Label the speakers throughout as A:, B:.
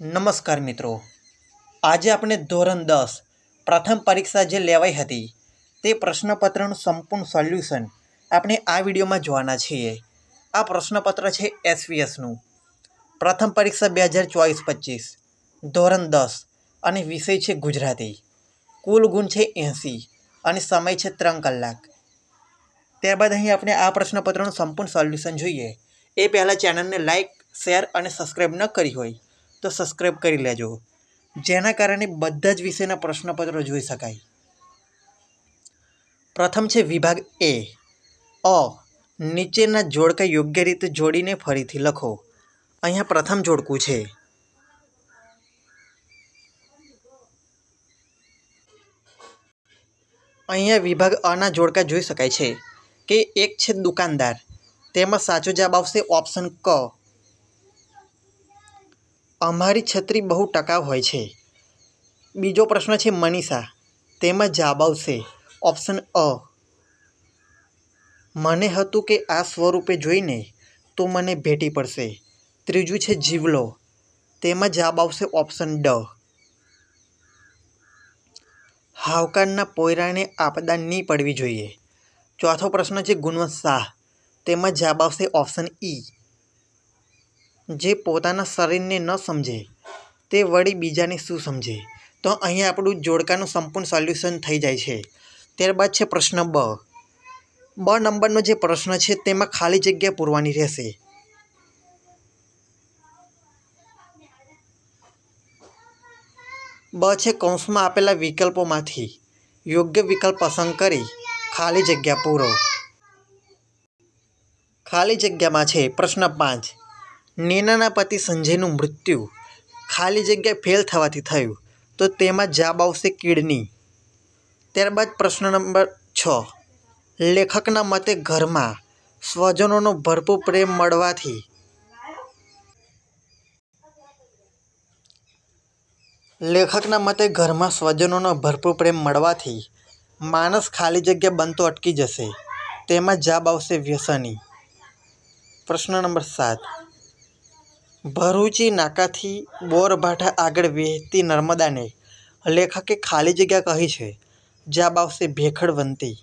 A: નમસ્કાર મિત્રો. આજે આપણે ધોરણ દસ પ્રથમ પરીક્ષા જે લેવાઈ હતી, તે પ્રશ્નપત્રનું સંપૂર્ણ સોલ્યુશન આપણે આ વિડીયોમાં જોવાના છીએ. આ પ્રશ્નપત્ર છે એસવીએસનું પ્રથમ પરીક્ષા બે હજાર ચોવીસ પચીસ, ધોરણ દસ અને વિષય છે ગુજરાતી. કુલ ગુણ છે એંસી અને સમય છે ત્રણ કલાક. ત્યારબાદ અહીં આપણે આ પ્રશ્નપત્રનું સંપૂર્ણ સોલ્યુશન જોઈએ. એ પહેલાં ચેનલને લાઇક શેર અને સબસ્ક્રાઈબ ન કરી હોય તો સબસ્ક્રાઈબ કરી લેજો. જેના કારણે બધા જ વિષયના પ્રશ્નપત્રો જોઈ શકાય. પ્રથમ છે વિભાગ એ. અ. નીચેના જોડકા યોગ્ય રીતે જોડીને ફરીથી લખો. અહીંયા પ્રથમ જોડકું છે. અહીંયા વિભાગ અના જોડકા જોઈ શકાય છે કે એક છે દુકાનદાર. તેમાં સાચો જવાબ આવશે ઓપ્શન ક. અમારી છત્રી બહુ ટકાઉ હોય છે. બીજો પ્રશ્ન છે મનીષા. તેમાં જવાબ આવશે ઓપ્શન અ. મને હતું કે આ સ્વરૂપે જોઈને તો મને ભેટી પડશે. ત્રીજું છે જીવલો. તેમાં જવાબ આવશે ઓપ્શન ડ. હાવકારના પોયરાને આપદા નહીં પડવી જોઈએ. ચોથો પ્રશ્ન છે ગુણવંત શાહ તેમાં જવાબ આવશે ઓપ્શન ઈ. જે પોતાના શરીરને ન સમજે, તે વળી બીજાને શું સમજે? તો અહીંયા આપણું જોડકાનું સંપૂર્ણ સોલ્યુશન થઈ જાય છે. ત્યારબાદ છે પ્રશ્ન બ. બ નંબરનો જે પ્રશ્ન છે તેમાં ખાલી જગ્યા પૂરવાની રહેશે. બ છે કૌંસમાં આપેલા વિકલ્પોમાંથી. યોગ્ય વિકલ્પ પસંદ કરી ખાલી જગ્યા પૂરો. ખાલી જગ્યામાં છે પ્રશ્ન પાંચ. નીનાના પતિ સંજયનું મૃત્યુ. ખાલી જગ્યા ફેલ થવાથી થયું. તો તેમાં જવાબ આવશે કિડની. ત્યારબાદ પ્રશ્ન નંબર છ. લેખકના મતે ઘરમાં સ્વજનોનો ભરપૂર પ્રેમ મળવાથી લેખકના મતે ઘરમાં સ્વજનોનો ભરપૂર પ્રેમ મળવાથી માણસ ખાલી જગ્યા બનતો અટકી જશે. તેમાં જવાબ આવશે વ્યસની. પ્રશ્ન નંબર સાત. ભરૂચી નાકાથી બોરભાઠા આગળ વહેતી નર્મદાને લેખકે ખાલી જગ્યા કહી છે. જવાબ આવશે ભેખડવંતી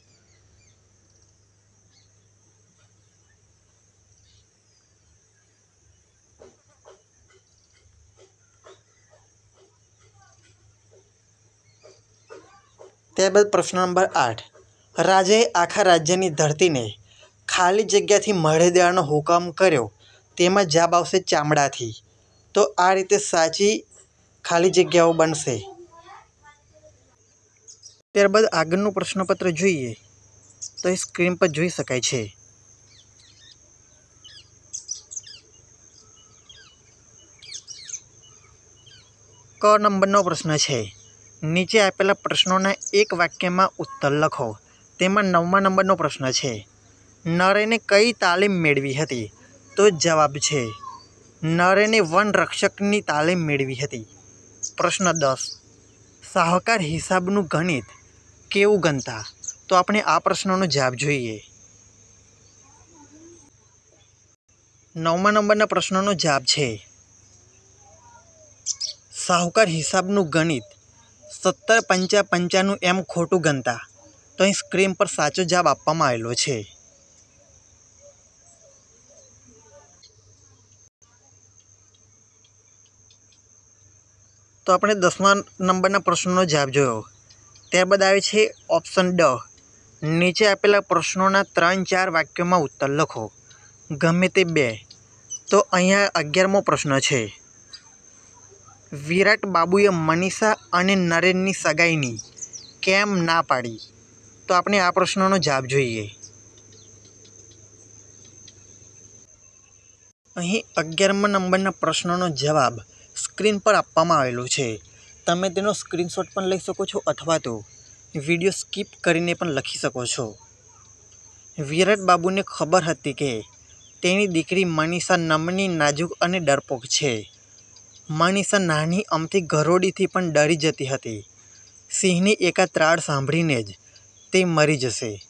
A: ત્યારબાદ પ્રશ્ન નંબર આઠ. રાજાએ આખા રાજ્યની ધરતીને ખાલી જગ્યાથી મળી દેવાનો હુકમ કર્યો. તેમાં જવાબ આવશે ચામડાથી. તો આ રીતે સાચી ખાલી જગ્યાઓ બનશે. ત્યારબાદ આગળનું પ્રશ્નપત્ર જોઈએ. તો એ સ્ક્રીન પર જોઈ શકાય છે. ક નંબરનો પ્રશ્ન છે. નીચે આપેલા પ્રશ્નોના એક વાક્યમાં ઉત્તર લખો. તેમાં નવમા નંબરનો પ્રશ્ન છે. નરેને કઈ તાલીમ મેળવી હતી? તો જવાબ છે. નરેને વન રક્ષકની તાલીમ મેળવી હતી. પ્રશ્ન દસ. સાહકાર હિસાબનું ગણિત કેવું ગણતા? તો આપણે આ પ્રશ્નનો જવાબ જોઈએ. નવમા નંબરના પ્રશ્નનો જવાબ છે. શાહુકાર હિસાબનું ગણિત સત્તર પંચા પંચાનું એમ ખોટું ગણતા. તો અહીં સ્ક્રીન પર સાચો જવાબ આપવામાં આવેલો છે. તો આપણે દસમા નંબરના પ્રશ્નનો જવાબ જોયો. ત્યારબાદ આવે છે ઓપ્શન ડ. નીચે આપેલા પ્રશ્નોના ત્રણ ચાર વાક્યોમાં ઉત્તર લખો. ગમે તે બે. તો અહીંયા અગિયારમો પ્રશ્ન છે. વિરાટ બાબુએ મનીષા અને નરેનની સગાઈની કેમ ના પાડી? તો આપણે આ પ્રશ્નનો જવાબ જોઈએ. અહીં અગિયારમા નંબરના પ્રશ્નનો જવાબ સ્ક્રીન પર આપવામાં આવેલું છે. તમે તેનો સ્ક્રીનશોટ પણ લઈ શકો છો અથવા તો વીડિયો સ્કીપ કરીને પણ લખી શકો છો. વિરાટ બાબુને ખબર હતી કે તેની દીકરી મનીષા નમની નાજુક અને ડરપોક છે. મનીષા નાની અમથી ઘરોડીથી પણ ડરી જતી હતી. સિંહની એકા ત્રાળ સાંભળીને જ તે મરી જશે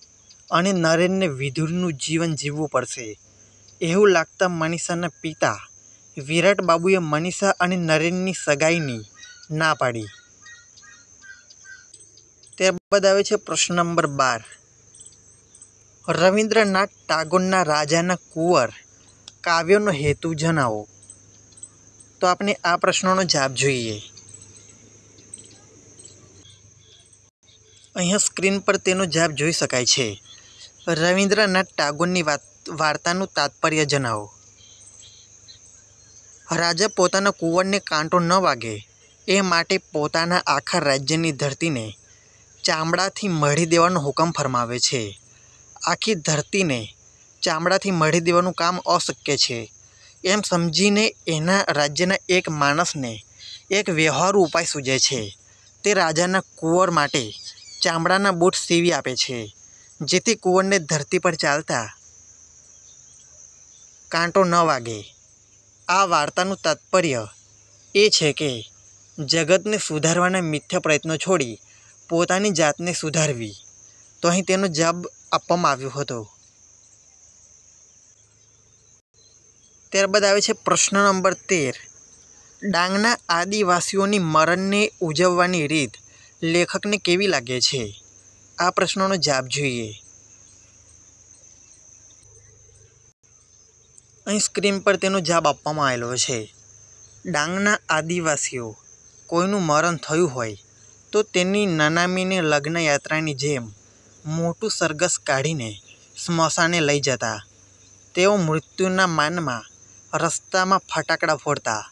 A: અને નરેનને વિધુરનું જીવન જીવવું પડશે. એવું લાગતા મનીષાના પિતા વિરાટ બાબુએ મનીષા અને નરેનની સગાઈની ના પાડી. ત્યારબાદ આવે છે પ્રશ્ન નંબર બાર. રવિન્દ્રનાથ ટાગોરના રાજાના કુંવર કાવ્યનો હેતુ જણાવો. તો આપણે આ પ્રશ્નનો જવાબ જોઈએ. અહીંયા સ્ક્રીન પર તેનો જવાબ જોઈ શકાય છે. રવિન્દ્રનાથ ટાગોરની વાર્તાનું તાત્પર્ય જણાવો. રાજા પોતાના કુંવરને કાંટો ન વાગે. એ માટે પોતાના આખા રાજ્યની ધરતીને ચામડાથી મઢી દેવાનો હુકમ ફરમાવે છે. આખી ધરતીને ચામડાથી મઢી દેવાનું કામ અશક્ય છે. એમ સમજીને એના રાજ્યના એક માણસને એક વ્યવહારુ ઉપાય સૂજે છે. તે રાજાના કુંવર માટે ચામડાના બૂટ સીવી આપે છે, જેથી કુંવરને ધરતી પર ચાલતા કાંટો ન વાગે. આ વાર્તાનું તાત્પર્ય એ છે કે જગતને સુધારવાના મિથ્યા પ્રયત્નો છોડી પોતાની જાતને સુધારવી. તો અહીં તેનો જવાબ આપવામાં આવ્યો હતો. ત્યારબાદ આવે છે પ્રશ્ન નંબર તેર. ડાંગના આદિવાસીઓની મરણને ઉજવવાની રીત લેખકને કેવી લાગે છે? આ પ્રશ્નનો જવાબ જોઈએ. અહીં સ્ક્રીન પર તેનો જવાબ આપવામાં આવેલો છે. ડાંગના આદિવાસીઓ, કોઈનું મરણ થયું હોય તો તેની નનામીને લગ્ન યાત્રાની જેમ મોટું સરઘસ કાઢીને સ્મશાને લઈ જતા. તેઓ મૃત્યુના માનમાં રસ્તામાં ફટાકડા ફોડતા.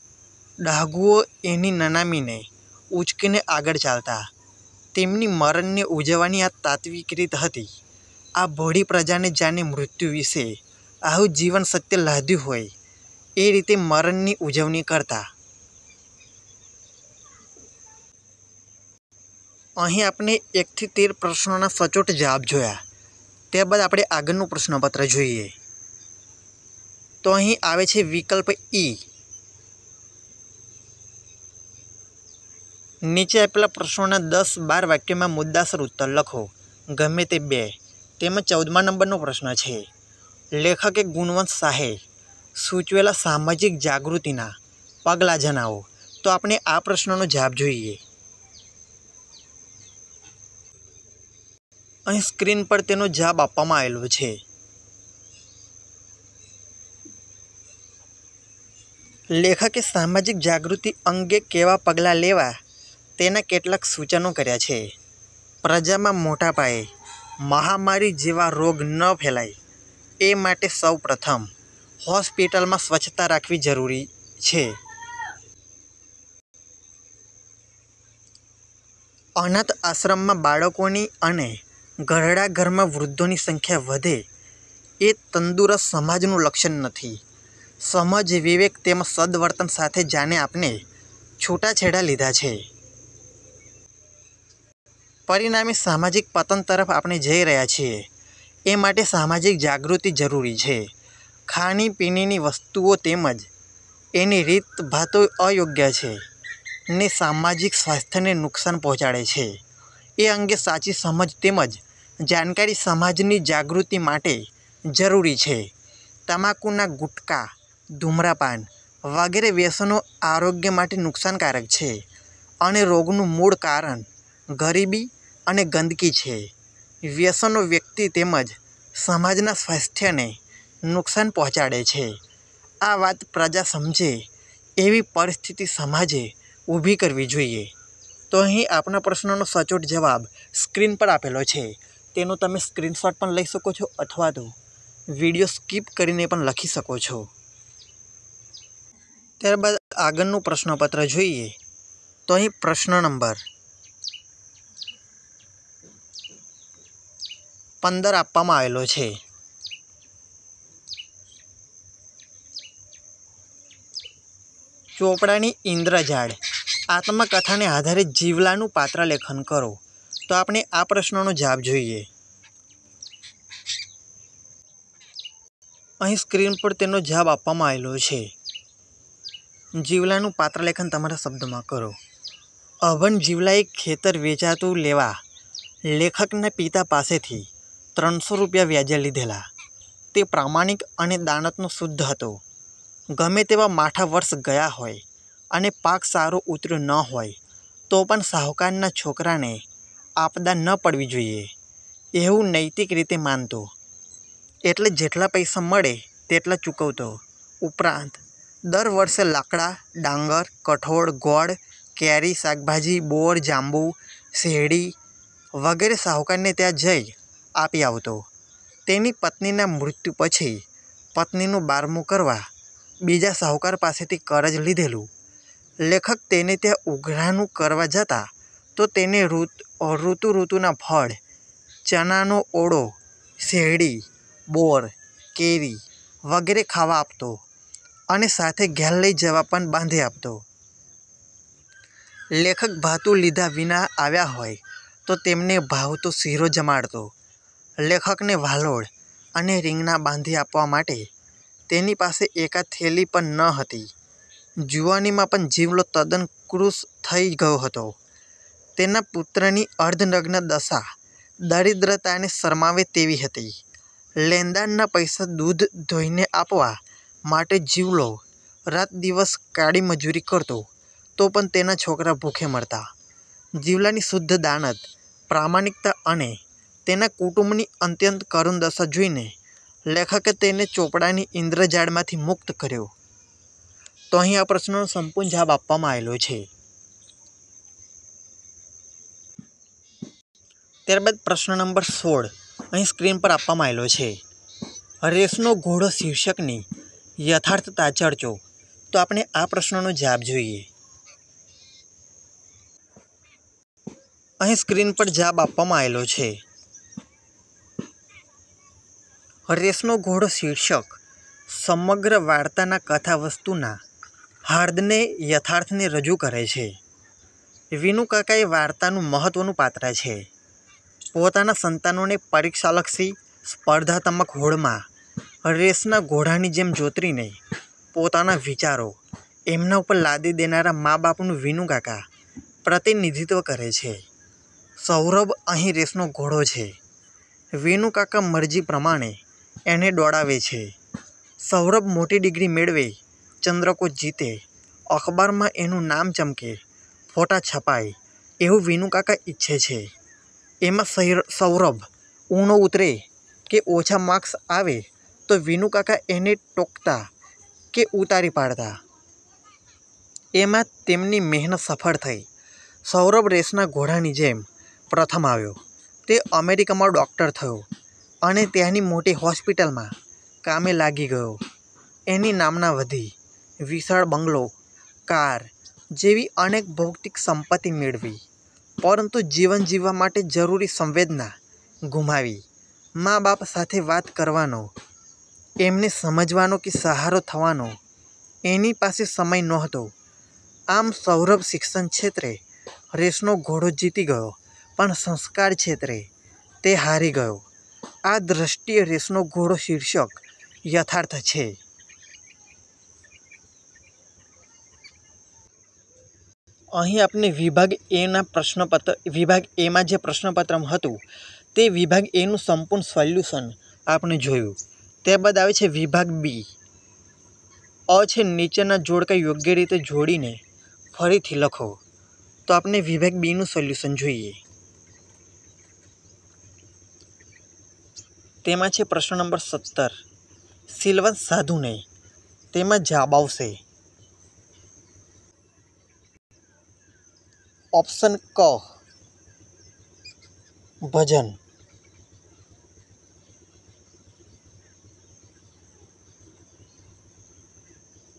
A: ડાઘુઓ એની નનામીને ઉંચકીને આગળ ચાલતા. તેમની મરણને ઉજવવાની આ તાત્વિક રીત હતી. આ ભોળી પ્રજાને જાણે મૃત્યુ વિશે આવું જીવન સત્ય લાદ્યું હોય, એ રીતે મરણની ઉજવણી કરતા. અહીં આપણે એકથી તેર પ્રશ્નોના સચોટ જવાબ જોયા. ત્યારબાદ આપણે આગળનું પ્રશ્નપત્ર જોઈએ. તો અહીં આવે છે વિકલ્પ ઈ નીચે આપેલા પ્રશ્નોના દસ બાર વાક્યમાં મુદ્દાસર ઉત્તર લખો. ગમે તે બે. તેમજ ચૌદમા નંબરનો પ્રશ્ન છે. લેખકે ગુણવંત શાહે સૂચવેલા સામાજિક જાગૃતિના પગલાં જણાવો. તો આપણે આ પ્રશ્નનો જવાબ જોઈએ. અહીં સ્ક્રીન પર તેનો જવાબ આપવામાં આવેલો છે. લેખકે સામાજિક જાગૃતિ અંગે કેવા પગલાં લેવા તેના કેટલાક સૂચનો કર્યા છે. પ્રજામાં મોટા પાયે મહામારી જેવા રોગ ન ફેલાય. એ માટે સૌ પ્રથમ હોસ્પિટલમાં સ્વચ્છતા રાખવી જરૂરી છે. અનાથ આશ્રમમાં બાળકોની અને ઘરડા ઘરમાં વૃદ્ધોની સંખ્યા વધે એ તંદુરસ્ત સમાજનું લક્ષણ નથી. સમજ વિવેક તેમજ સદવર્તન સાથે જાણે આપણે છૂટાછેડા લીધા છે. પરિણામે સામાજિક પતન તરફ આપણે જઈ રહ્યા છીએ. એ માટે સામાજિક જાગૃતિ જરૂરી છે. ખાણીપીણીની વસ્તુઓ તેમજ એની રીત ભાતો અયોગ્ય છે ને સામાજિક સ્વાસ્થ્યને નુકસાન પહોંચાડે છે. એ અંગે સાચી સમજ તેમજ જાણકારી સમાજની જાગૃતિ માટે જરૂરી છે. તમાકુના ગુટકા, ધૂમ્રપાન વગેરે વ્યસનો આરોગ્ય માટે નુકસાનકારક છે અને રોગનું મૂળ કારણ ગરીબી અને ગંદકી છે. વ્યસનો વ્યક્તિ તેમજ સમાજના સ્વાસ્થ્યને નુકસાન પહોંચાડે છે. આ વાત પ્રજા સમજે એવી પરિસ્થિતિ સમાજે ઊભી કરવી જોઈએ. તો અહીં આપણા પ્રશ્નનો સચોટ જવાબ સ્ક્રીન પર આપેલો છે. તેનો તમે સ્ક્રીનશોટ પણ લઈ શકો છો અથવા તો વીડિયો સ્કીપ કરીને પણ લખી શકો છો. ત્યારબાદ આગળનું પ્રશ્નપત્ર જોઈએ. તો અહીં પ્રશ્ન નંબર પંદર આપવામાં આવેલો છે. ચોપડાની ઇન્દ્રજાળ. આત્મકથાને આધારે જીવલાનું પાત્ર લેખન કરો. તો આપણે આ પ્રશ્નનો જવાબ જોઈએ. અહીં સ્ક્રીન પર તેનો જવાબ આપવામાં આવેલો છે. જીવલાનું પાત્ર લેખન તમારા શબ્દમાં કરો. અભન જીવલાએ ખેતર વેચાતું લેવા લેખકના પિતા પાસેથી ત્રણસો રૂપિયા વ્યાજે લીધેલા. તે પ્રામાણિક અને દાનતનો શુદ્ધ હતો. ગમે તેવા માઠા વર્ષ ગયા હોય અને પાક સારો ઉતર્યો ન હોય, તો પણ સાહુકારના છોકરાને આપદા ન પડવી જોઈએ. એવું નૈતિક રીતે માનતો. એટલે જેટલા પૈસા મળે તેટલા ચૂકવતો. ઉપરાંત, દર વર્ષે લાકડા, ડાંગર, કઠોળ, ગોળ, કેરી, શાકભાજી, બોર, જાંબુ, શેરડી વગેરે સાહુકારને ત્યાં જઈ આપી આવતો. તેની પત્નીના મૃત્યુ પછી પત્નીનું બારમું કરવા બીજા સાહુકાર પાસેથી કરજ લીધેલું. લેખક તેને ત્યાં ઉઘરાણું કરવા જતા તો તેને ઋતુ ઋતુના ફળ, ચણાનો ઓળો, શેરડી, બોર, કેરી વગેરે ખાવા આપતો અને સાથે ઘેર લઈ જવા પણ બાંધી આપતો. લેખક ભાતું લીધા વિના આવ્યા હોય તો તેમને ભાવતો શીરો જમાડતો. લેખકને વાલોળ અને રીંગણાં બાંધી આપવા માટે તેની પાસે એકાદ થેલી પણ ન હતી. જુવાનીમાં પણ જીવલો તદ્દન કૃશ થઈ ગયો હતો. તેના પુત્રની અર્ધનગ્ન દશા દરિદ્રતાને શરમાવે તેવી હતી. લેણદારના પૈસા દૂધ ધોઈને આપવા માટે જીવલો રાત દિવસ કાળી મજૂરી કરતો, તો પણ તેના છોકરા ભૂખે મરતા. જીવલાની શુદ્ધ દાનત, પ્રામાણિકતા અને તેના કુટુંબની અત્યંત કરુણ દશા જોઈને લેખકે તેને ચોપડાની ઇન્દ્રજાળમાંથી મુક્ત કર્યો. તો અહીં આ પ્રશ્નનો સંપૂર્ણ જવાબ આપવામાં આવેલો છે. ત્યારબાદ પ્રશ્ન નંબર સોળ. અહીં સ્ક્રીન પર આપવામાં આવેલો છે. રેસનો ઘોડો શીર્ષકની યથાર્થતા ચર્ચો. તો આપણે આ પ્રશ્નનો જવાબ જોઈએ. અહીં સ્ક્રીન પર જવાબ આપવામાં આવેલો છે. રેસનો ઘોડો શીર્ષક, સમગ્ર વાર્તાના કથાવસ્તુના હાર્દને યથાર્થને રજૂ કરે છે. વિનુ કાકા એ વાર્તાનું મહત્ત્વનું પાત્ર છે. પોતાના સંતાનોને પરીક્ષાલક્ષી, સ્પર્ધાત્મક હોડમાં રેસના ઘોડાની જેમ જોતરીને પોતાના વિચારો એમના ઉપર લાદી દેનારા મા બાપનું વિનુ કાકા પ્રતિનિધિત્વ કરે છે. સૌરભ અહીં રેસનો ઘોડો છે. વિનુ કાકા મરજી પ્રમાણે એને દોડાવે છે. સૌરભ મોટી ડિગ્રી મેળવે, ચંદ્રકો જીતે. અખબારમાં એનું નામ ચમકે, ફોટા છપાય, એવું વિનુ કાકા ઈચ્છે છે. એમાં સૌરભ ઊણો ઉતરે કે ઓછા માર્ક્સ આવે તો વિનુ કાકા એને ટોકતા કે ઉતારી પાડતા. એમાં તેમની મહેનત સફળ થઈ. સૌરભ રેસના ઘોડાની જેમ પ્રથમ આવ્યો. તે અમેરિકામાં ડૉક્ટર થયો. અને ત્યાંની મોટી હોસ્પિટલમાં કામે લાગી ગયો. એની નામના વધી, વિશાળ બંગલો, કાર જેવી અનેક ભૌતિક સંપત્તિ મેળવી, પરંતુ જીવન જીવવા માટે જરૂરી સંવેદના ગુમાવી. મા બાપ સાથે વાત કરવાનો, એમને સમજવાનો કે સહારો થવાનો, એની પાસે સમય નહોતો. આમ સૌરભ શિક્ષણ ક્ષેત્રે રેસનો ઘોડો જીતી ગયો, પણ સંસ્કાર ક્ષેત્રે તે હારી ગયો. આ દ્રષ્ટિએ રેસનો ઘોડો શીર્ષક યથાર્થ છે. અહીં આપણે વિભાગ એના પ્રશ્નપત્ર, વિભાગ એમાં જે પ્રશ્નપત્ર હતું, તે વિભાગ એનું સંપૂર્ણ સોલ્યુશન આપણે જોયું. ત્યારબાદ આવે છે વિભાગ બી અ છે નીચેના જોડકા યોગ્ય રીતે જોડીને ફરીથી લખો. તો આપણે વિભાગ બીનું સોલ્યુશન જોઈએ. તેમાં છે પ્રશ્ન નંબર સત્તર. સિલવંત સાધુને તેમાં જવાબ આવશે. ઓપ્શન ક. ભજન.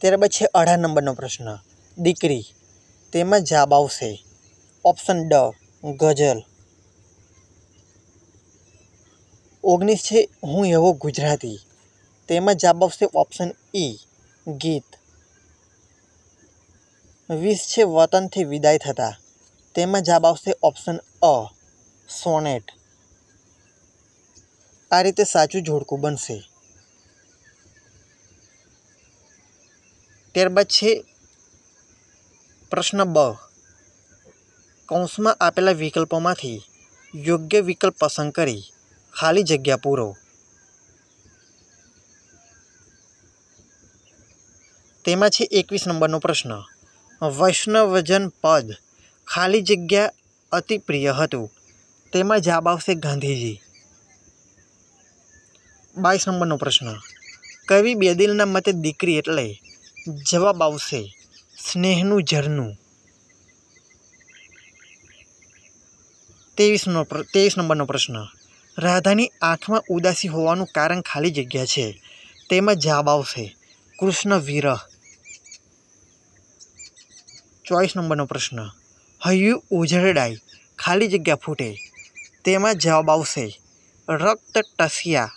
A: ત્યારબાદ છે અઢાર નંબરનો પ્રશ્ન. દીકરી, તેમાં જવાબ આવશે. ઓપ્શન ડ, ગઝલ. ઓગણીસ છે, હું એવો ગુજરાતી. તેમાં જવાબ આવશે ઓપ્શન ઈ ગીત. વીસ છે, વતનથી વિદાય થતા. તેમાં જવાબ આવશે ઓપ્શન અ, સોનેટ. આ રીતે સાચું જોડકું બનશે. ત્યારબાદ છે, પ્રશ્ન બ. કૌંસમાં આપેલા વિકલ્પોમાંથી યોગ્ય વિકલ્પ પસંદ કરી. ખાલી જગ્યા પૂરો. તેમાં છે એકવીસ નંબરનો પ્રશ્ન. વૈષ્ણવજન પદ ખાલી જગ્યા અતિ પ્રિય હતું. તેમાં જવાબ આવશે ગાંધીજી. બાવીસ નંબરનો પ્રશ્ન. કવિ બેદિલના મતે દીકરી એટલે જવાબ આવશે સ્નેહનું ઝરનું ત્રેવીસનો ત્રેવીસ નંબરનો પ્રશ્ન. રાધાની આંખમાં ઉદાસી હોવાનું કારણ ખાલી જગ્યા છે. તેમાં જવાબ આવશે, કૃષ્ણ વિરહ. ચોવીસ નંબરનો પ્રશ્ન, હૈયું ઉજળડાય ખાલી જગ્યા ફૂટે. તેમાં જવાબ આવશે, રક્ત ટસિયા.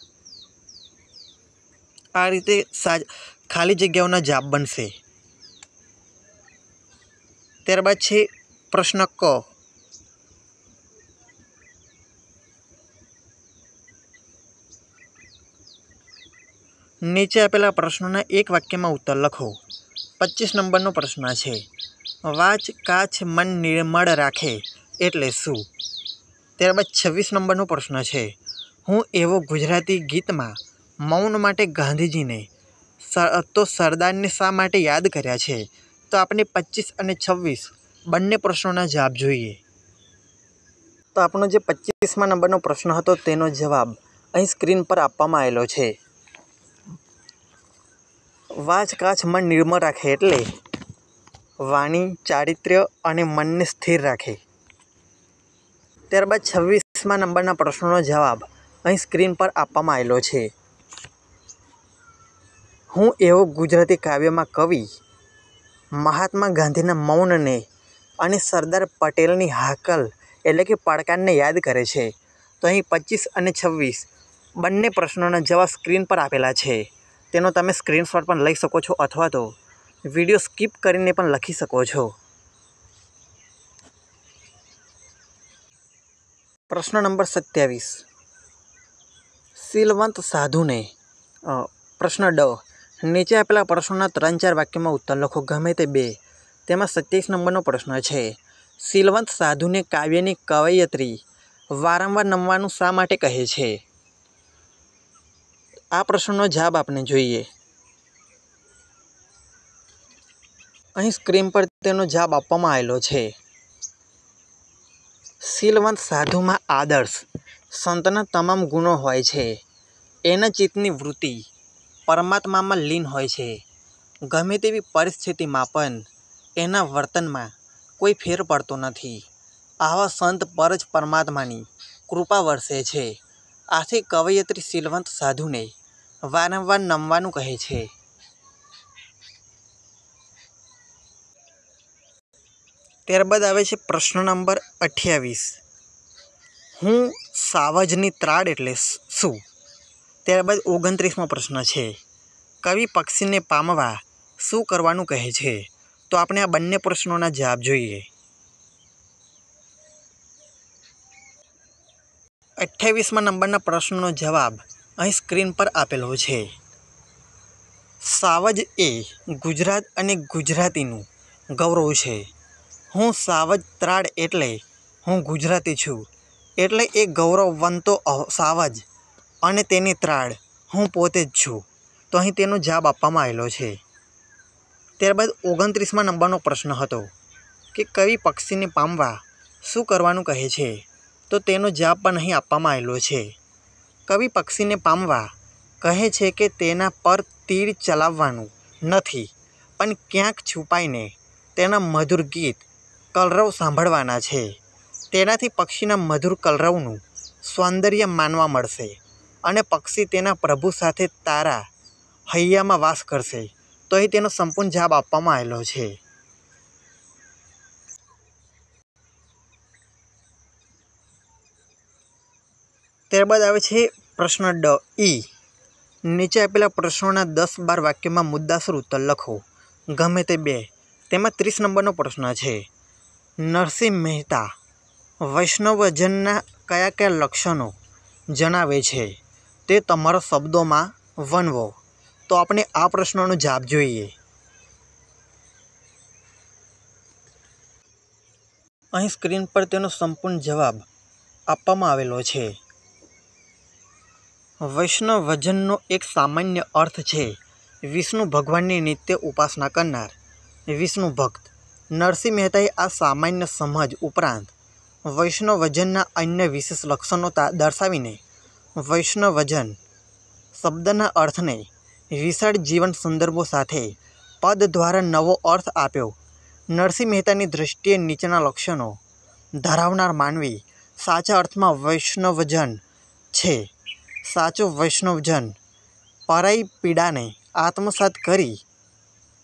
A: આ રીતે સાજ, ખાલી જગ્યાઓના જવાબ બનશે. ત્યારબાદ છે પ્રશ્ન ક. નીચે આપેલા પ્રશ્નોના એક વાક્યમાં ઉત્તર લખો. પચીસ નંબરનો પ્રશ્ન છે, વાચ, કાચ, મન નિર્મળ રાખે એટલે શું? ત્યારબાદ છવ્વીસ નંબરનો પ્રશ્ન છે, હું એવો ગુજરાતી ગીતમાં મૌન માટે ગાંધીજીને તો સરદારને શા માટે યાદ કર્યા છે? તો આપણે પચીસ અને છવ્વીસ બંને પ્રશ્નોના જવાબ જોઈએ. તો આપણો જે પચીસમાં નંબરનો પ્રશ્ન હતો તેનો જવાબ અહીં સ્ક્રીન પર આપવામાં આવેલો છે. વાચ કાચ મન નિર્મળ રાખે એટલે વાણી ચારિત્ર્ય અને મનને સ્થિર રાખે. ત્યારબાદ છવ્વીસમાં નંબરના પ્રશ્નોનો જવાબ અહીં સ્ક્રીન પર આપવામાં આવેલો છે. હું એવો ગુજરાતી કાવ્યમાં કવિ, મહાત્મા ગાંધીના મૌનને અને સરદાર પટેલની હાકલ એટલે કે પડકારને યાદ કરે છે. તો અહીં પચીસ અને છવ્વીસ બંને પ્રશ્નોના જવાબ સ્ક્રીન પર આપેલા છે. તેનો તમે સ્ક્રીનશોટ પણ લઈ શકો છો અથવા તો વીડિયો સ્કીપ કરીને પણ લખી શકો છો. પ્રશ્ન નંબર સત્યાવીસ. શીલવંત સાધુને પ્રશ્ન ડ, નીચે આપેલા પ્રશ્નોના ત્રણ ચાર વાક્યમાં ઉત્તર લખો, ગમે તે બે. તેમાં સત્યાવીસ નંબરનો પ્રશ્ન છે, શીલવંત સાધુને કાવ્યની કવયત્રી વારંવાર નમવાનું શા માટે કહે છે? આ પ્રશ્નનો જવાબ આપણે જોઈએ. અહીં સ્ક્રીન પર તેનો જવાબ આપવામાં આવેલો છે. શીલવંત સાધુમાં આદર્શ. સંતના તમામ ગુણો હોય છે. એના ચિત્તની વૃત્તિ પરમાત્મામાં લીન હોય છે. ગમે તેવી પરિસ્થિતિમાં પણ એના વર્તનમાં કોઈ ફેર પડતો નથી. આવા સંત પર જ પરમાત્માની કૃપા વરસે છે. આથી કવયત્રી શીલવંત સાધુને વારંવાર નમવાનું કહે છે. ત્યારબાદ આવે છે પ્રશ્ન નંબર અઠ્યાવીસ. હું સાવજની ત્રાડ એટલે શું? ત્યારબાદ ઓગણત્રીસમો પ્રશ્ન છે. કવિ પક્ષીને પામવા શું કરવાનું કહે છે? તો આપણે આ બંને પ્રશ્નોના જવાબ જોઈએ. અઠ્યાવીસમાં નંબરના પ્રશ્નનો જવાબ અહીં સ્ક્રીન પર આપેલો છે. સાવજ એ ગુજરાત અને ગુજરાતીનું ગૌરવ છે. હું સાવજ ત્રાડ એટલે હું ગુજરાતી છું. એટલે એ ગૌરવવંતો સાવજ અને તેની ત્રાડ હું પોતે જ છું. તો અહીં તેનો જવાબ આપવામાં આવેલો છે. ત્યારબાદ ઓગણત્રીસમાં નંબરનો પ્રશ્ન હતો કે કવિ પક્ષીને પામવા શું કરવાનું કહે છે? તો તેનો જવાબ પણ અહીં આપવામાં આવેલો છે. કવિ પક્ષીને પામવા કહે છે કે તેના પર તીર ચલાવવાનું નથી, પણ ક્યાંક છુપાઈને તેના મધુર ગીત કલરવ સાંભળવાના છે. તેનાથી પક્ષીના મધુર કલરવનું સૌંદર્ય માનવા મળશે અને પક્ષી તેના પ્રભુ સાથે તારા હૈયામાં વાસ કરશે. તો અહીં તેનો સંપૂર્ણ જવાબ આપવામાં આવેલો છે. ત્યારબાદ આવે છે પ્રશ્ન ડ, ઈ. નીચે આપેલા પ્રશ્નોના દસ બાર વાક્યમાં મુદ્દાસર ઉત્તર લખો. ગમે તે બે. તેમાં ત્રીસ નંબરનો પ્રશ્ન છે. નરસિંહ મહેતા, વૈષ્ણવજનના કયા કયા લક્ષણો જણાવે છે? તે તમારા શબ્દોમાં વનવો તો આપણે આ પ્રશ્નનો જવાબ જોઈએ. અહીં સ્ક્રીન પર તેનો સંપૂર્ણ જવાબ આપવામાં આવેલો છે. વૈષ્ણવજનનો એક સામાન્ય અર્થ છે, વિષ્ણુ ભગવાનની નિત્ય ઉપાસના કરનાર. વિષ્ણુ ભક્ત. નરસિંહ મહેતાએ આ સામાન્ય સમજ ઉપરાંત વૈષ્ણવ વજનના અન્ય વિશેષ લક્ષણો દર્શાવીને વૈષ્ણવ વજન શબ્દના અર્થને વિશાળ જીવન સંદર્ભો સાથે પદ દ્વારા નવો અર્થ આપ્યો. નરસિંહ મહેતાની દૃષ્ટિએ નીચેના લક્ષણો ધરાવનાર માનવી સાચા અર્થમાં વૈષ્ણવજન છે. સાચો વૈષ્ણવજન. પરાઈ પીડાને આત્મસાત કરી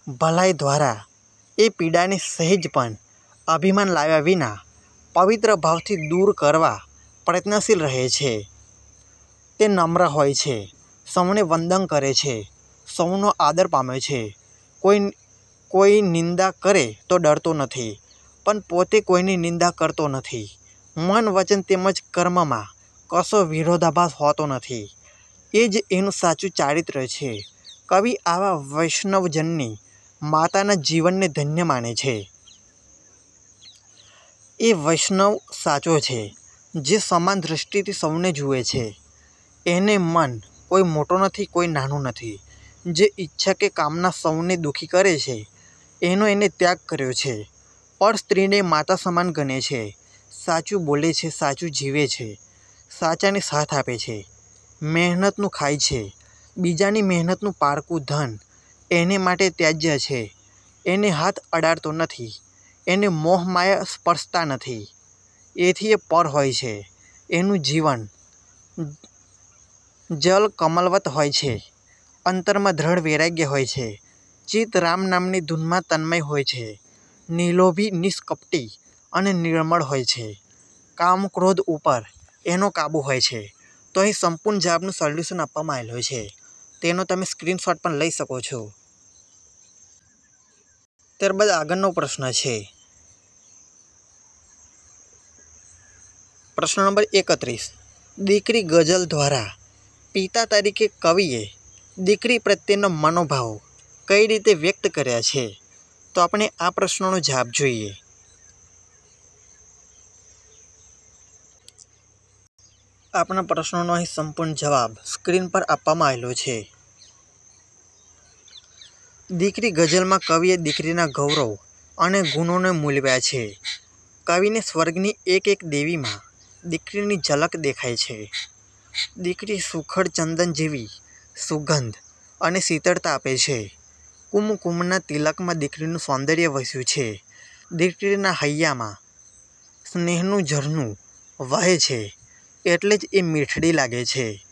A: ભલાઈ દ્વારા એ પીડાને સહેજ પણ અભિમાન લાવ્યા વિના પવિત્ર ભાવથી દૂર કરવા પ્રયત્નશીલ રહે છે. તે નમ્ર હોય છે, સૌને વંદન કરે છે, સૌનો આદર પામે છે. કોઈ કોઈ નિંદા કરે તો ડરતો નથી, પણ પોતે કોઈની નિંદા કરતો નથી. મન વચન તેમજ કર્મમાં કશો વિરોધાભાસ હોતો નથી. એ જ એનું સાચું ચારિત્ર્ય છે. કવિ આવા વૈષ્ણવજનની માતાના જીવનને ધન્ય માને છે. એ વૈષ્ણવ સાચો છે, જે સમાન દૃષ્ટિથી સૌને જુએ છે. એને મન કોઈ મોટો નથી, કોઈ નાનું નથી. જે ઈચ્છા કે કામના સૌને દુઃખી કરે છે, એનો એને ત્યાગ કર્યો છે. પર સ્ત્રીને માતા સમાન ગણે છે. સાચું બોલે છે, સાચું જીવે છે. સાચાને સાથ આપે છે. મહેનતનું ખાય છે. બીજાની મહેનતનું પારકું ધન એને માટે ત્યાજ્ય છે. એને હાથ અડાડતો નથી. એને મોહ માયા સ્પર્શતા નથી. એથી એ પર હોય છે. એનું જીવન જલ કમલવત હોય છે. અંતરમાં દ્રઢ વૈરાગ્ય હોય છે. ચિત્ત રામ નામની ધૂનમાં તન્મય હોય છે. નિલોભી, નિષ્કપટી અને નિર્મળ હોય છે. કામ ક્રોધ ઉપર એનો કાબુ હોય છે. તો અહીં સંપૂર્ણ જવાબનું સોલ્યુશન આપવામાં આવેલું છે. તેનો તમે સ્ક્રીનશોટ પણ લઈ શકો છો. ત્યારબાદ આગળનો પ્રશ્ન છે. પ્રશ્ન નંબર એકત્રીસ. દીકરી ગઝલ દ્વારા પિતા તરીકે કવિએ દીકરી પ્રત્યેનો મનોભાવ કઈ રીતે વ્યક્ત કર્યા છે? તો આપણે આ પ્રશ્નનો જવાબ જોઈએ. આપણા પ્રશ્નોનો અહીં સંપૂર્ણ જવાબ સ્ક્રીન પર આપવામાં આવેલો છે. દીકરી ગઝલમાં કવિએ દીકરીના ગૌરવ અને ગુણોને મૂલવ્યા છે. કવિને સ્વર્ગની એક એક દેવીમાં દીકરીની ઝલક દેખાય છે. દીકરી સુખડ ચંદન જેવી સુગંધ અને શીતળતા આપે છે. કુમકુમના તિલકમાં દીકરીનું સૌંદર્ય વસ્યું છે. દીકરીના હૈયામાં સ્નેહનું ઝરણું વહે છે. એટલે જ એ મીઠડી લાગે છે.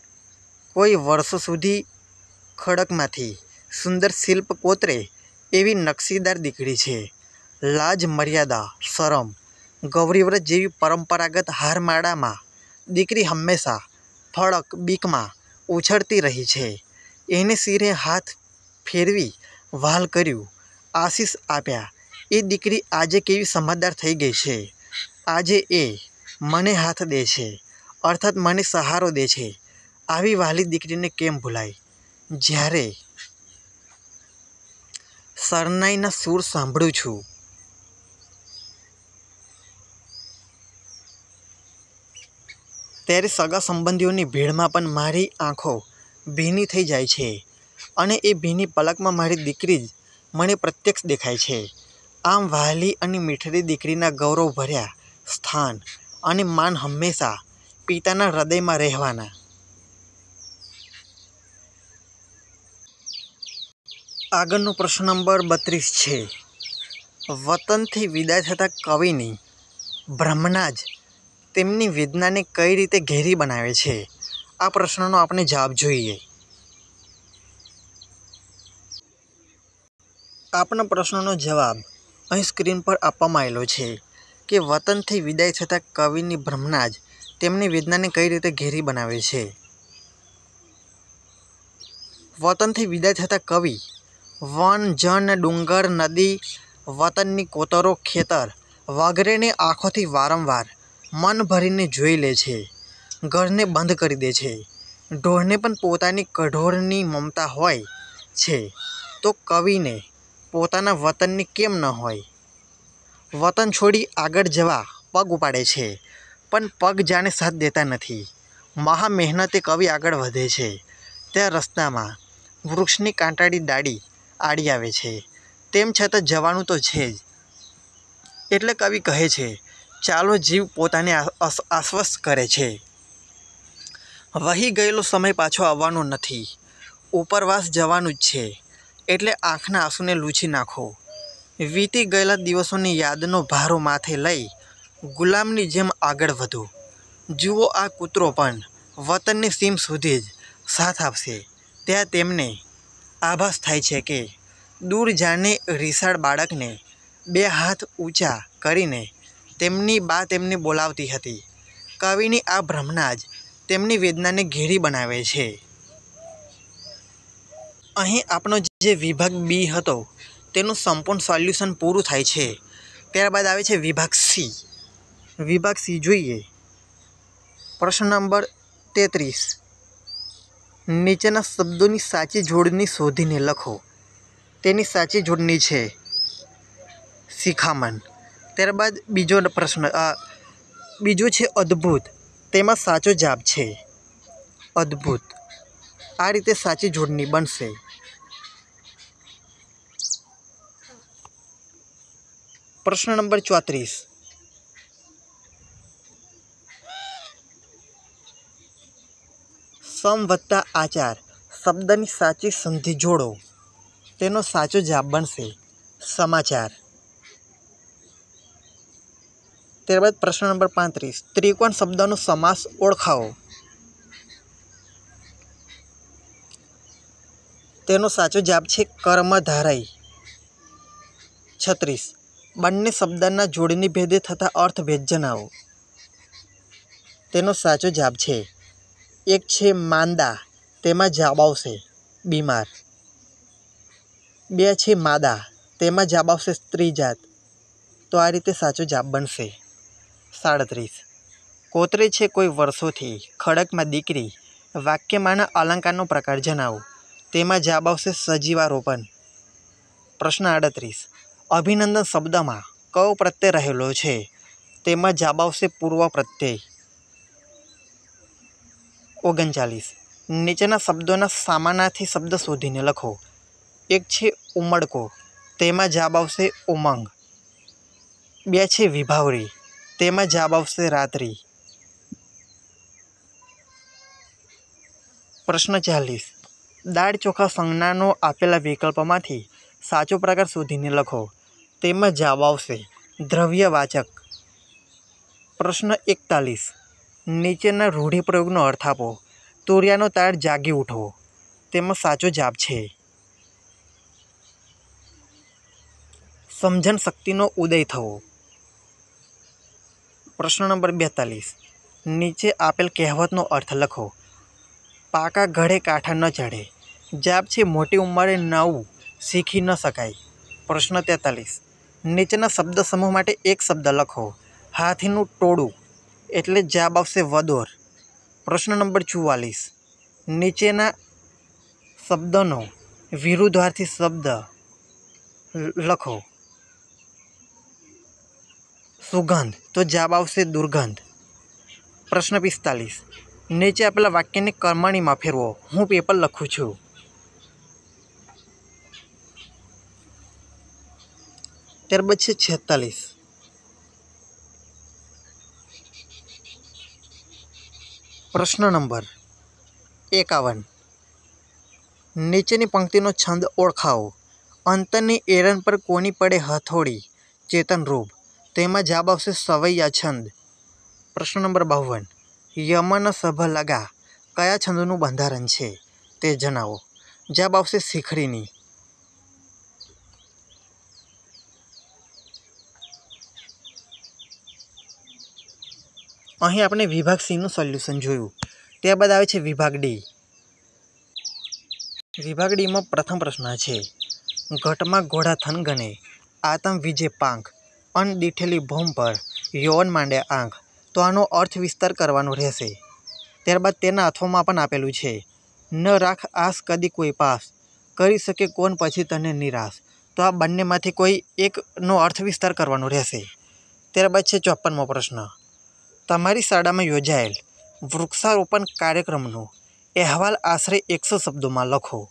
A: કોઈ વર્ષો સુધી ખડકમાંથી સુંદર શિલ્પ કોતરે એવી નકશીદાર દીકરી છે. લાજ, મર્યાદા, શરમ, ગૌરીવ્રત જેવી પરંપરાગત હારમાળામાં દીકરી હંમેશા ફળક, બીકમાં ઉછળતી રહી છે. એને શિરે હાથ ફેરવી વાલ કર્યું, આશીષ આપ્યા, એ દીકરી આજે કેવી સમજદાર થઈ ગઈ છે. આજે એ મને હાથ દે છે. અર્થાત મને સહારો દે છે. આવી વહાલી દીકરીને કેમ ભૂલાય? જ્યારે શરણાઈના સૂર સાંભળું છું. ત્યારે સગા સંબંધીઓની ભીડમાં પણ મારી આંખો ભીની થઈ જાય છે અને એ ભીની પલકમાં મારી દીકરી જ મને પ્રત્યક્ષ દેખાય છે. આમ વહાલી અને મીઠડી દીકરીના ગૌરવભર્યા સ્થાન અને માન હંમેશા પિતાના હૃદયમાં રહેવાના. આગળનો પ્રશ્ન નંબર બત્રીસ છે. વતનથી વિદાય થતા કવિની ભ્રમણા જ તેમની વેદનાને કઈ રીતે ઘેરી બનાવે છે? આ પ્રશ્નનો આપણે જવાબ જોઈએ. આપણા પ્રશ્નનો જવાબ અહીં સ્ક્રીન પર આપવામાં આવેલો છે કે વતનથી વિદાય થતા કવિની ભ્રમણા જ તેમની વેદનાને કઈ રીતે ઘેરી બનાવે છે? વતનથી વિદાય થતા કવિ, વન, જન, ડુંગર, નદી, વતનની કોતરો, ખેતર વગેરેને આંખોથી વારંવાર મન ભરીને જોઈ લે છે, ઘરને બંધ કરી દે છે, ઢોરને પણ પોતાની કઢોરની મમતા હોય છે, તો કવિને પોતાના વતનની કેમ ન હોય? વતન છોડી આગળ જવા પગ ઉપાડે છે પણ પગ જાણે સાથ દેતા નથી. મહા મહેનતે કવિ આગળ વધે છે. ત્યાં રસ્તામાં વૃક્ષની કાંટાળી ડાળી આડી આવે છે. તેમ છતાં જવાનું તો છે જ. એટલે કવિ કહે છે, ચાલો જીવ પોતાને આશ્વસ્ત કરે છે. વહી ગયેલો સમય પાછો આવવાનો નથી. ઉપરવાસ જવાનું જ છે. એટલે આંખના આંસુને લૂછી નાખો. વીતી ગયેલા દિવસોની યાદનો ભારો માથે લઈ ગુલામની જેમ આગળ વધો. જુઓ આ કૂતરો પણ વતનની સીમ સુધી જ સાથ આપશે. ત્યાં તેમને આભાસ થાય છે કે દૂર જાણે રિસાળ બાળકને બે હાથ ઊંચા કરીને તેમની બા તેમને બોલાવતી હતી. કવિની આ ભ્રમણા જ તેમની વેદનાને ઘેરી બનાવે છે. અહીં આપણો જે વિભાગ બી હતો, તેનું સંપૂર્ણ સોલ્યુશન પૂરું થાય છે. ત્યારબાદ આવે છે વિભાગ સી. વિભાગ સી જોઈએ. પ્રશ્ન નંબર તેત્રીસ. નીચેના શબ્દોની સાચી જોડણી શોધીને લખો. તેની સાચી જોડણી છે શિખામણ. ત્યારબાદ બીજો પ્રશ્ન બીજું છે અદ્ભુત. તેમાં સાચો જવાબ છે. અદ્ભુત. આ રીતે સાચી જોડણી બનશે. પ્રશ્ન નંબર ચોત્રીસ. સમ વત્તા આચાર. શબ્દની સાચી સંધિ જોડો. તેનો સાચો જવાબ બનશે. સમાચાર. ત્યારબાદ પ્રશ્ન નંબર પાંત્રીસ. ત્રિકોણ શબ્દનો સમાસ ઓળખાવો. તેનો સાચો જવાબ છે કર્મધારય. છત્રીસ. બંને શબ્દના જોડણી ભેદે થતા અર્થભેદ જણાવો. તેનો સાચો જવાબ છે એક છે માંદા, તેમાં જવાબ આવશે બીમાર. બે છે માદા, તેમાં જવાબ આવશે સ્ત્રી જાત. તો આ રીતે સાચો જવાબ બનશે. સાડત્રીસ. કોતરે છે કોઈ વર્ષોથી ખડકમાં દીકરી, વાક્યમાંના અલંકારનો પ્રકાર જણાવો. તેમાં જવાબ આવશે સજીવારોપણ. પ્રશ્ન આડત્રીસ. અભિનંદન શબ્દમાં કયો પ્રત્યય રહેલો છે? તેમાં જવાબ આવશે પૂર્વ પ્રત્યય. ઓગણચાલીસ. નીચેના શબ્દોના સામાનાથી શબ્દ શોધીને લખો. એક છે ઉમળકો, તેમાં જવાબ આવશે ઉમંગ. બે છે વિભાવરી, તેમાં જવાબ આવશે રાત્રિ. પ્રશ્ન ચાલીસ. દાળ ચોખા સંજ્ઞાનો આપેલા વિકલ્પમાંથી સાચો પ્રકાર શોધીને લખો. તેમાં જવાબ આવશે દ્રવ્યવાચક. પ્રશ્ન એકતાલીસ. નીચેના રૂઢિપ્રયોગનો અર્થ આપો. તુરિયાનો તાળ જાગી ઉઠો તેમાં સાચો જાપ છે. સમજણ શક્તિનો ઉદય થવો. પ્રશ્ન નંબર બેતાલીસ. નીચે આપેલ કહેવતનો અર્થ લખો. પાકા ઘડે કાંઠા ન ચઢે. જાપ છે મોટી ઉંમરે નવું શીખી ન શકાય. પ્રશ્ન તેતાલીસ. નીચેના શબ્દ સમૂહ માટે એક શબ્દ લખો. હાથીનું ટોળું એટલે જવાબ આવશે વદોર પ્રશ્ન નંબર ચુવાલીસ. નીચેના શબ્દનો વિરુદ્ધાર્થી શબ્દ લખો. સુગંધ. તો જવાબ આવશે દુર્ગંધ. પ્રશ્ન પિસ્તાલીસ. નીચે આપેલા વાક્યને કર્મણીમાં ફેરવો. હું પેપર લખું છું. ત્યારબાદ છે છેતાલીસ. પ્રશ્ન નંબર એકાવન. નીચેની પંક્તિનો છંદ ઓળખાવો. અંતરની એરન પર કોની પડે હથોડી ચેતનરૂપ તેમાં જવાબ આવશે સવૈયા છંદ. પ્રશ્ન નંબર બાવન. યમન સભ લગા. કયા છંદનું બંધારણ છે તે જણાવો. જવાબ આવશે શીખડીની અહીં આપણે વિભાગ સીનું સોલ્યુશન જોયું. ત્યારબાદ આવે છે વિભાગ ડી વિભાગ ડીમાં પ્રથમ પ્રશ્ન છે, ઘટમાં ઘોડા થનગને આતમ વિજે પાંખ અનદીઠેલી ભૂમ પર યૌવન માંડે આંખ, તો આનો અર્થ વિસ્તાર કરવાનો રહેશે. ત્યારબાદ તેના અથવામાં પણ આપેલું છે, ન રાખ આસ કદી કોઈ પાસ, કરી શકે કોણ પછી તને નિરાશ. તો આ બંનેમાંથી કોઈ એકનો અર્થ વિસ્તાર કરવાનો રહેશે. ત્યારબાદ છે ચોપ્પનમો પ્રશ્ન તમારી શાળામાં યોજાયેલ વૃક્ષારોપણ કાર્યક્રમનો અહેવાલ આશરે એકસો શબ્દોમાં લખો.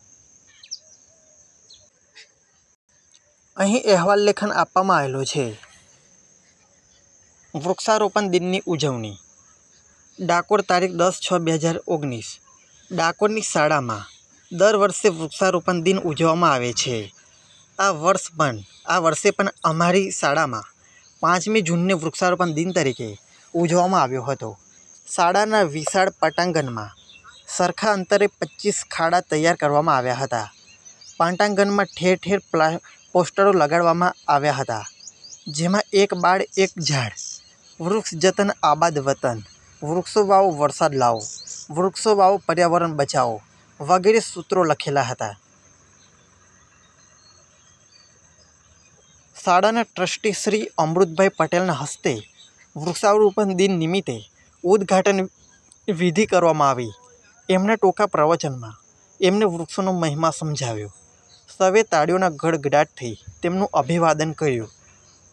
A: અહીં અહેવાલ લેખન આપવામાં આવેલો છે. વૃક્ષારોપણ દિનની ઉજવણી. ડાકોર તારીખ દસ છ બે હજાર ઓગણીસ. ડાકોરની શાળામાં દર વર્ષે વૃક્ષારોપણ દિન ઉજવવામાં આવે છે. આ વર્ષ પણ, આ વર્ષે પણ અમારી શાળામાં પાંચમી જૂનને વૃક્ષારોપણ દિન તરીકે ઉજવવામાં આવ્યો હતો. શાળાના વિશાળ પટાંગણમાં સરખા અંતરે પચીસ ખાડા તૈયાર કરવામાં આવ્યા હતા. પાટાંગણમાં ઠેર ઠેર પ્લા, પોસ્ટરો લગાડવામાં આવ્યા હતા, જેમાં એક બાળ, એક ઝાડ, વૃક્ષ જતન, આબાદ વતન વૃક્ષો વાવો વરસાદ લાવો વૃક્ષો વાવો પર્યાવરણ બચાવો વગેરે સૂત્રો લખેલા હતા. શાળાના ટ્રસ્ટી શ્રી અમૃતભાઈ પટેલના હસ્તે વૃક્ષારોપણ દિન નિમિત્તે ઉદ્ઘાટન વિધિ કરવામાં આવી. એમના ટૂંકા પ્રવચનમાં એમને વૃક્ષોનો મહિમા સમજાવ્યો. સૌએ તાળીઓના ગડગડાટથી તેમનું અભિવાદન કર્યું.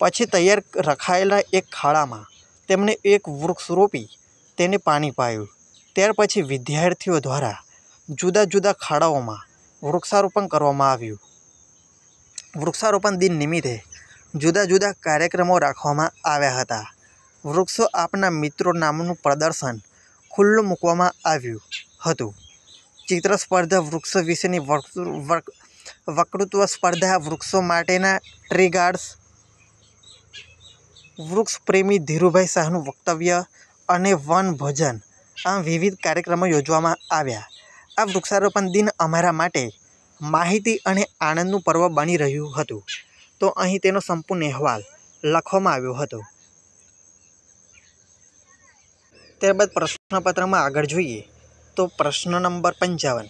A: પછી તૈયાર રખાયેલા એક ખાડામાં તેમણે એક વૃક્ષ રોપી તેને પાણી પાયું. ત્યાર પછી વિદ્યાર્થીઓ દ્વારા જુદા જુદા ખાડાઓમાં વૃક્ષારોપણ કરવામાં આવ્યું. વૃક્ષારોપણ દિન નિમિત્તે જુદા જુદા કાર્યક્રમો રાખવામાં આવ્યા હતા. વૃક્ષો આપના મિત્રો નામનું પ્રદર્શન ખુલ્લું મૂકવામાં આવ્યું હતું. ચિત્ર સ્પર્ધા વૃક્ષો વિશેની વક્તૃત્વ સ્પર્ધા વૃક્ષો માટેના ટ્રી ગાર્ડ્સ વૃક્ષ પ્રેમી ધીરુભાઈ શાહનું વક્તવ્ય અને વન ભોજન આમ વિવિધ કાર્યક્રમો યોજવામાં આવ્યા. આ વૃક્ષારોપણ દિન અમારા માટે માહિતી અને આનંદનું પર્વ બની રહ્યું હતું. તો અહીં તેનો સંપૂર્ણ અહેવાલ લખવામાં આવ્યો હતો. ત્યારબાદ પ્રશ્નપત્રમાં આગળ જોઈએ તો પ્રશ્ન નંબર પંચાવન.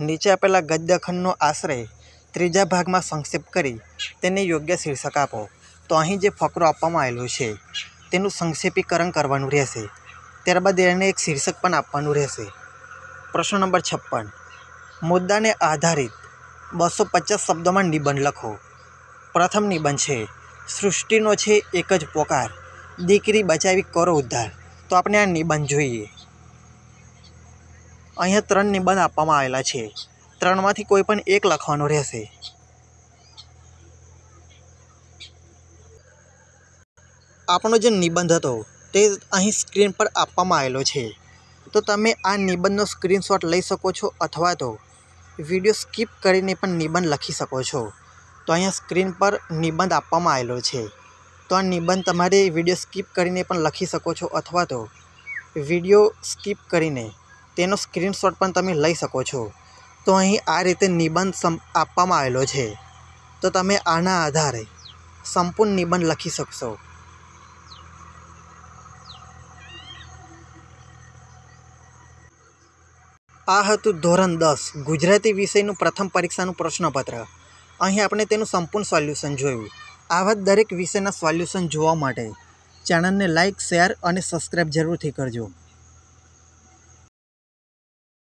A: નીચે આપેલા ગદ્યખંડનો આશ્રય ત્રીજા ભાગમાં સંક્ષેપ કરી તેને યોગ્ય શીર્ષક આપો. તો અહીં જે ફકરો આપવામાં આવેલો છે, તેનું સંક્ષેપીકરણ કરવાનું રહેશે. ત્યારબાદ એને એક શીર્ષક પણ આપવાનું રહેશે. પ્રશ્ન નંબર છપ્પન. મુદ્દાને આધારિત બસો પચાસ શબ્દોમાં નિબંધ લખો. પ્રથમ નિબંધ છે, સૃષ્ટિનો છે એક જ પોકાર, દીકરી બચાવી કરો ઉદ્ધાર. તો આપણે આ નિબંધ જોઈએ. અહીંયા ત્રણ નિબંધ આપવામાં આવેલા છે. ત્રણમાંથી કોઈ પણ એક લખવાનો રહેશે. આપણો જે નિબંધ હતો, તે અહીં સ્ક્રીન પર આપવામાં આવેલો છે. તો તમે આ નિબંધનો સ્ક્રીનશોટ લઈ શકો છો અથવા તો વીડિયો સ્કીપ કરીને પણ નિબંધ લખી શકો છો. તો અહીંયા સ્ક્રીન પર નિબંધ આપવામાં આવેલો છે. તો આ નિબંધ તમારે વીડિયો સ્કીપ કરીને પણ લખી શકો છો અથવા તો વીડિયો સ્કીપ કરીને તેનો સ્ક્રીનશોટ પણ તમે લઈ શકો છો. તો અહીં આ રીતે નિબંધ આપવામાં આવેલો છે. તો તમે આના આધારે સંપૂર્ણ નિબંધ લખી શકશો. આ હતું ધોરણ દસ, ગુજરાતી વિષયનું પ્રથમ પરીક્ષાનું પ્રશ્નપત્ર. અહીં આપણે તેનું સંપૂર્ણ સોલ્યુશન જોયું. આવા દરેક વિષયના સોલ્યુશન જોવા માટે ચેનલને લાઇક શેર અને સબસ્ક્રાઈબ જરૂરથી કરજો.